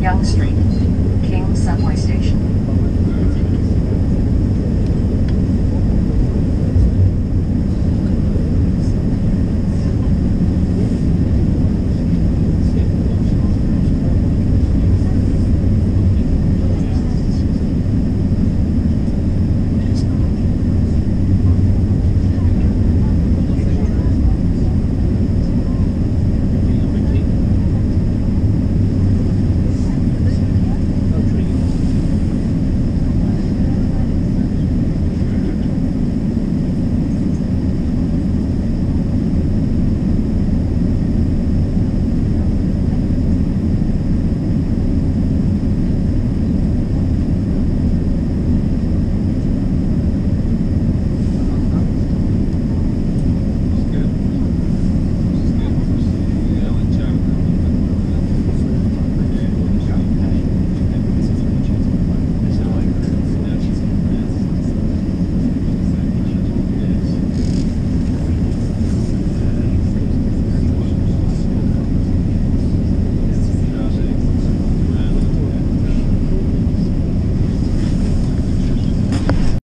Young Street, King Subway Station.